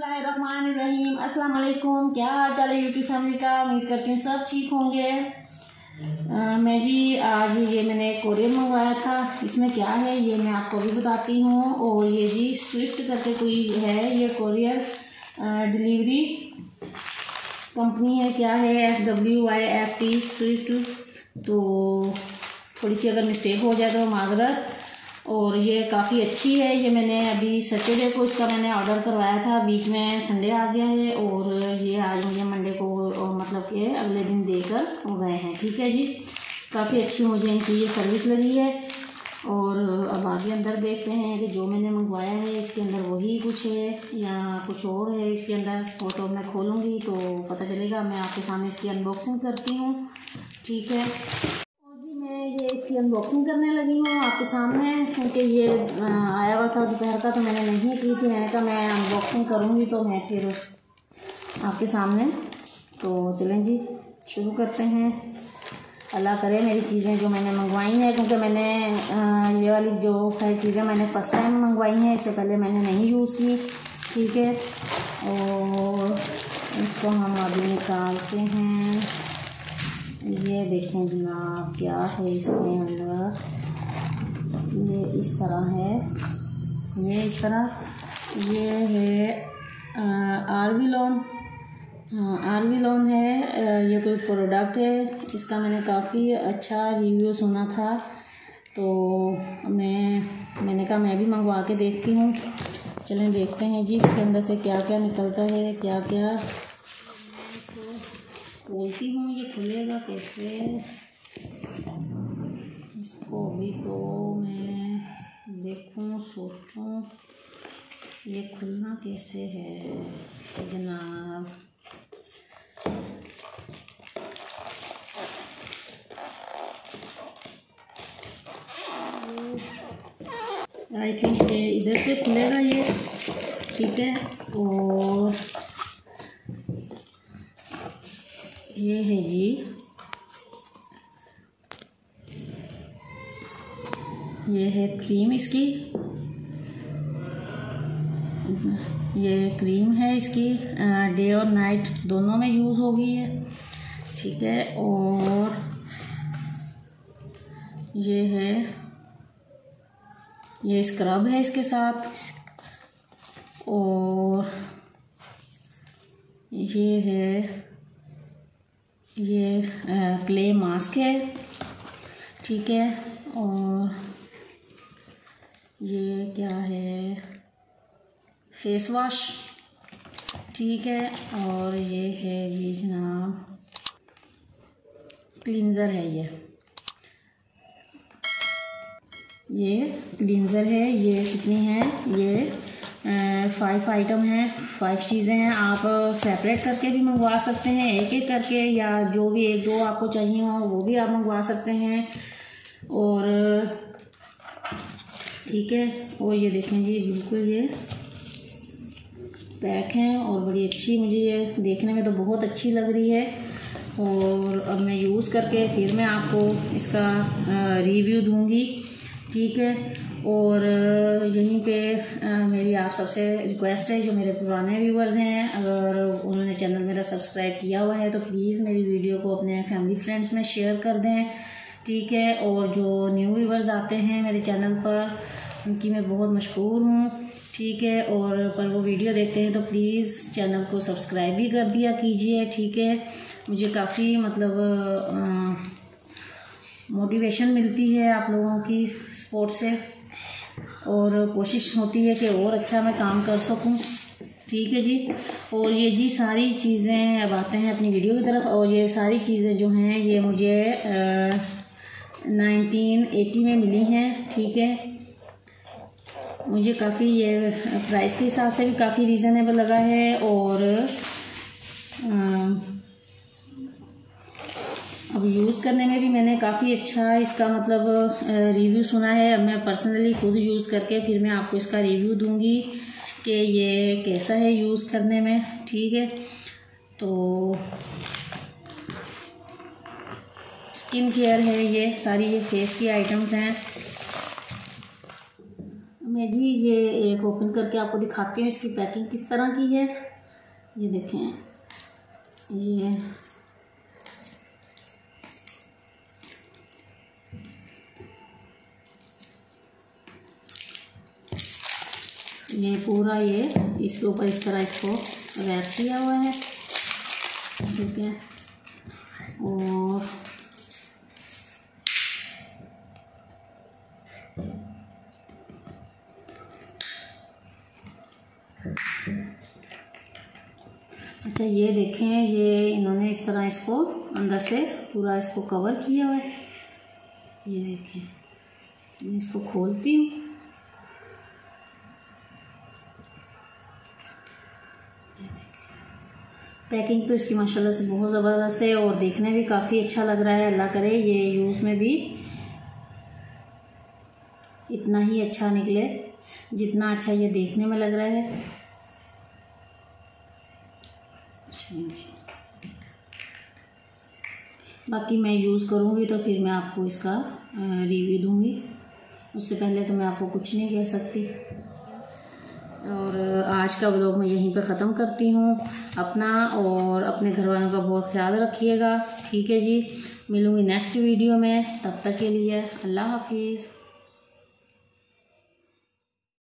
रहीम अस्सलाम वालेकुम क्या हाल चाल है यूट्यूब फैमिली का? उम्मीद करती हूँ सब ठीक होंगे। मैं जी, आज ये मैंने कोरियर मंगवाया था। इसमें क्या है, ये मैं आपको भी बताती हूँ। और ये जी स्विफ्ट करके कोई है ये कोरियर डिलीवरी कंपनी है। क्या है S W I F T swift तो थोड़ी सी अगर मिस्टेक हो जाए तो माजरत और ये काफ़ी अच्छी है, ये मैंने अभी सैटरडे को इसका मैंने ऑर्डर करवाया था। बीच में संडे आ गया है और ये आज मुझे मंडे को मतलब कि अगले दिन देकर हो गए हैं। ठीक है जी? काफ़ी अच्छी मुझे इनकी ये सर्विस लगी है। और अब आगे अंदर देखते हैं कि जो मैंने मंगवाया है, इसके अंदर वही कुछ है या कुछ और है इसके अंदर? फ़ोटो मैं खोलूँगी तो पता चलेगा। मैं आपके सामने इसकी अनबॉक्सिंग करती हूँ। ठीक है? अनबॉक्सिंग करने लगी हूँ आपके सामने, क्योंकि ये आया हुआ था दोपहर का तो मैंने नहीं की थी। मैंने कहा मैं अनबॉक्सिंग करूँगी तो मैं फिर उस आपके सामने। तो चलें जी, शुरू करते हैं। अल्लाह करे मेरी चीज़ें जो मैंने मंगवाई हैं, क्योंकि मैंने ये वाली जो है चीज़ें मैंने फ़र्स्ट टाइम मंगवाई हैं, इससे पहले मैंने नहीं यूज़ की, ठीक है? और इसको हम अभी निकालते हैं। ये देखें जनाब क्या है इसके अंदर? ये इस तरह है। ये इस तरह। ये है R V loan R V loan है ये कोई प्रोडक्ट है। इसका मैंने काफ़ी अच्छा रिव्यू सुना था। तो मैं, मैंने कहा मैं भी मंगवा के देखती हूँ। चलें देखते हैं जी इसके अंदर से क्या क्या निकलता है क्या क्या खोलती हूँ, ये खुलेगा कैसे? इसको भी तो मैं देखूँ, सोचूँ, ये खुलना कैसे है? जनाब। आई थिंक ये इधर से खुलेगा ये, ठीक है? और ये है जी। ये है क्रीम इसकी। ये क्रीम है इसकी। डे और नाइट दोनों में यूज़ होगी है ठीक है, और ये है, ये स्क्रब है इसके साथ। और ये है ये क्ले मास्क है, ठीक है, और ये क्या है फेस वॉश ठीक है, और ये है, ये जनाब क्लिनज़र है ये। ये क्लिनज़र है, ये कितनी है, ये फाइव आइटम हैं फाइव चीज़ें हैं, आप सेपरेट करके भी मंगवा सकते हैं एक एक करके, या जो भी एक दो आपको चाहिए हो, वो भी आप मंगवा सकते हैं। और, ठीक है, और ये देखें जी, बिल्कुल ये पैक हैं, और बड़ी अच्छी मुझे ये देखने में तो बहुत अच्छी लग रही है। और अब मैं यूज़ करके फिर मैं आपको इसका रिव्यू दूँगी। ठीक है। और यहीं पे मेरी आप सबसे रिक्वेस्ट है, जो मेरे पुराने व्यूवर्स हैं, अगर उन्होंने चैनल मेरा सब्सक्राइब किया हुआ है तो प्लीज़ मेरी वीडियो को अपने फैमिली फ्रेंड्स में शेयर कर दें, ठीक है। और जो न्यू व्यूवर्स आते हैं मेरे चैनल पर, उनकी मैं बहुत मशहूर हूँ, ठीक है। और, पर वो वीडियो देखते हैं तो प्लीज़ चैनल को सब्सक्राइब भी कर दिया कीजिए, ठीक है। मुझे काफ़ी मतलब मोटिवेशन मिलती है आप लोगों की सपोर्ट से। और कोशिश होती है कि और अच्छा मैं काम कर सकूँ। ठीक है जी? और ये जी सारी चीज़ें अब आते हैं अपनी वीडियो की तरफ़। और ये सारी चीज़ें जो हैं ये मुझे नाइनटीन एटी में मिली हैं। ठीक है? मुझे काफ़ी ये प्राइस के हिसाब से भी काफ़ी रीज़नेबल लगा है। और आ, अब यूज़ करने में भी मैंने काफ़ी अच्छा इसका मतलब रिव्यू सुना है। अब मैं पर्सनली खुद यूज़ करके फिर मैं आपको इसका रिव्यू दूँगी कि ये कैसा है यूज़ करने में, ठीक है? तो स्किन केयर है ये, सारी ये फेस की आइटम्स हैं। मैं जी ये एक ओपन करके आपको दिखाती हूँ इसकी पैकिंग किस तरह की है। ये देखें, ये ये पूरा ये, इसके ऊपर इस तरह इसको रैप किया हुआ है। ठीक है। और अच्छा ये देखें, ये इन्होंने इस तरह इसको अंदर से पूरा इसको कवर किया हुआ है। ये देखें, मैं इसको खोलती हूँ। पैकिंग तो इसकी माशाल्लाह से बहुत ज़बरदस्त है और देखने भी काफ़ी अच्छा लग रहा है, अल्लाह करे ये यूज़ में भी इतना ही अच्छा निकले, जितना अच्छा ये देखने में लग रहा है। बाकी मैं यूज़ करूँगी तो फिर मैं आपको इसका रिव्यू दूँगी। उससे पहले तो मैं आपको कुछ नहीं कह सकती। और आज का ब्लॉग मैं यहीं पर ख़त्म करती हूँ। अपना और अपने घर वालों का बहुत ख्याल रखिएगा। ठीक है जी, मिलूँगी नेक्स्ट वीडियो में। तब तक के लिए अल्लाह हाफिज़।